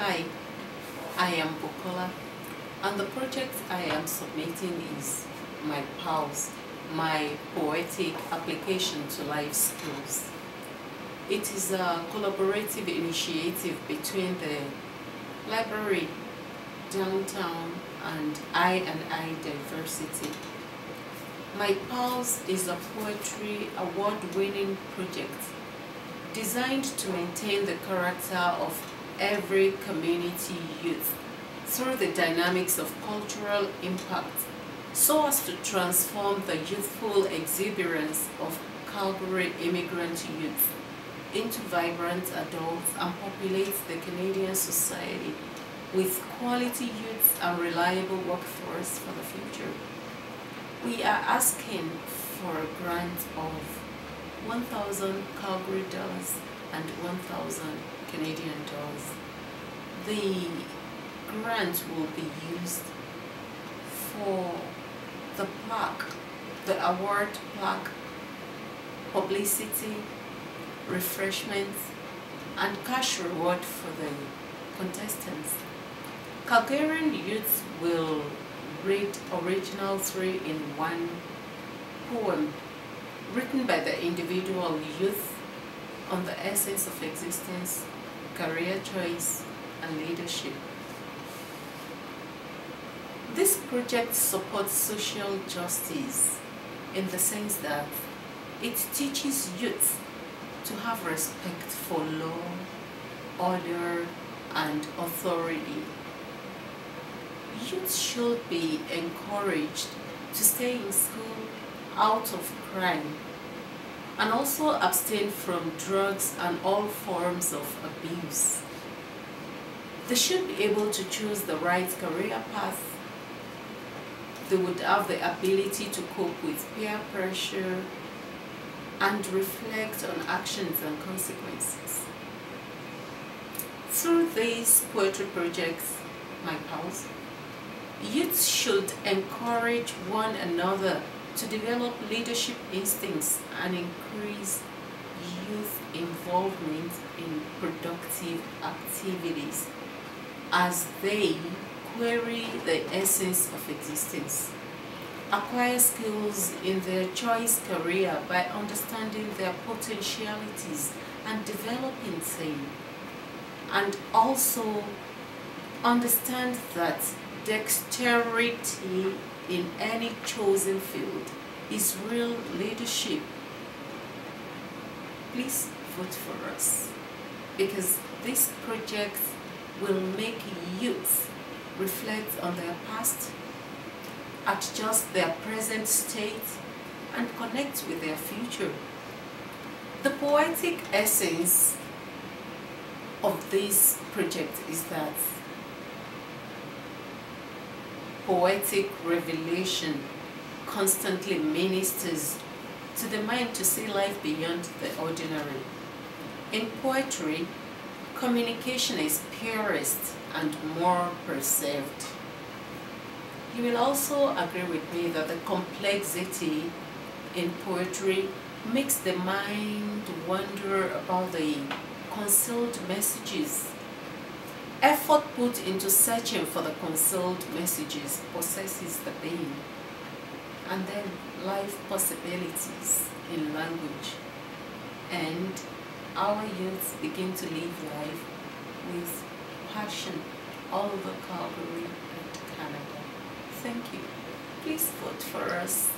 Hi, I am Bukola and the project I am submitting is my pals, my Poetic Application to Life Skills. It is a collaborative initiative between the library, downtown and I and I Diversity. My Pals is a poetry award-winning project designed to maintain the character of every community youth through the dynamics of cultural impact so as to transform the youthful exuberance of Calgary immigrant youth into vibrant adults and populate the Canadian society with quality youth and reliable workforce for the future. We are asking for a grant of 1,000 Calgary dollars and 1,000 Canadian dollars. The grant will be used for the plaque, the award plaque, publicity, refreshments, and cash reward for the contestants. Calgarian youths will read original three-in-one poem written by the individual youth on the essence of existence, career choice, and leadership. This project supports social justice in the sense that it teaches youth to have respect for law, order, and authority. Youth should be encouraged to stay in school out of crime and also abstain from drugs and all forms of abuse. They should be able to choose the right career path. They would have the ability to cope with peer pressure and reflect on actions and consequences. Through these poetry projects, my pals, youth should encourage one another to develop leadership instincts and increase youth involvement in productive activities as they query the essence of existence, acquire skills in their choice career by understanding their potentialities and developing them, and also understand that dexterity in any chosen field is real leadership. Please vote for us because this project will make youth reflect on their past, adjust their present state, and connect with their future. The poetic essence of this project is that poetic revelation constantly ministers to the mind to see life beyond the ordinary. In poetry, communication is purest and more perceived. You will also agree with me that the complexity in poetry makes the mind wonder about the concealed messages Effort put into searching for the concealed messages possesses the brain, and then life possibilities in language. And our youths begin to live life with passion all over Calgary and Canada. Thank you. Please vote for us.